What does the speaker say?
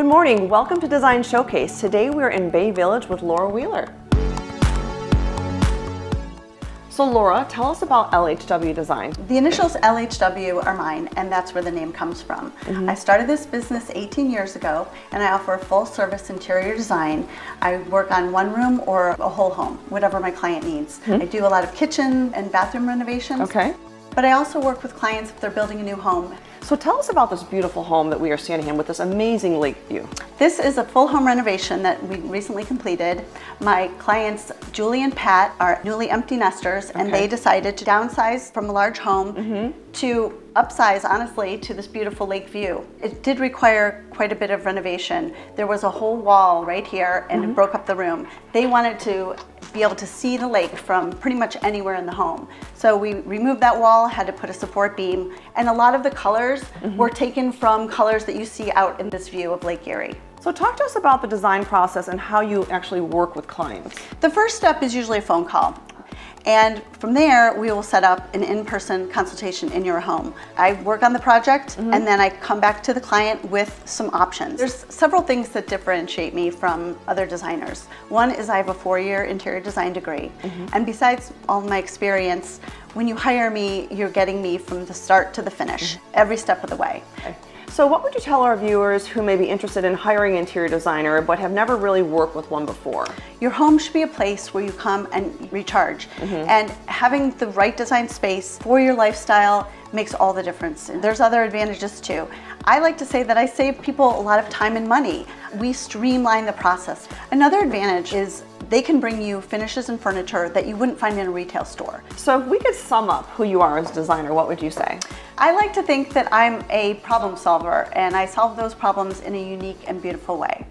Good morning. Welcome to Design Showcase. Today we're in Bay Village with Laura Wheeler. So Laura, tell us about LHW Design. The initials LHW are mine, and that's where the name comes from. Mm -hmm. I started this business 18 years ago, and I offer full service interior design. I work on one room or a whole home, whatever my client needs. Mm -hmm. I do a lot of kitchen and bathroom renovations. Okay. But I also work with clients if they're building a new home so tell us about this beautiful home that we are standing in with this amazing lake view. This is a full home renovation that we recently completed. My clients, Julie and Pat, are newly empty nesters okay. and they decided to downsize from a large home mm -hmm. to upsize, honestly, to this beautiful lake view. It did require quite a bit of renovation. There was a whole wall right here and mm -hmm. it mm-hmm. broke up the room. They wanted to be able to see the lake from pretty much anywhere in the home. So we removed that wall, had to put a support beam, and a lot of the colors mm -hmm. were taken from colors that you see out in this view of Lake Erie. So talk to us about the design process and how you actually work with clients. The first step is usually a phone call. And from there, we will set up an in-person consultation in your home. I work on the project mm -hmm. and then I come back to the client with some options. There's several things that differentiate me from other designers. One is I have a four-year interior design degree. Mm -hmm. And besides all my experience, when you hire me, you're getting me from the start to the finish, mm -hmm. every step of the way. Okay. So what would you tell our viewers who may be interested in hiring an interior designer but have never really worked with one before? Your home should be a place where you come and recharge. Mm -hmm. And having the right design space for your lifestyle makes all the difference. There's other advantages too. I like to say that I save people a lot of time and money. We streamline the process. Another advantage is they can bring you finishes and furniture that you wouldn't find in a retail store. So if we could sum up who you are as a designer, what would you say? I like to think that I'm a problem solver and I solve those problems in a unique and beautiful way.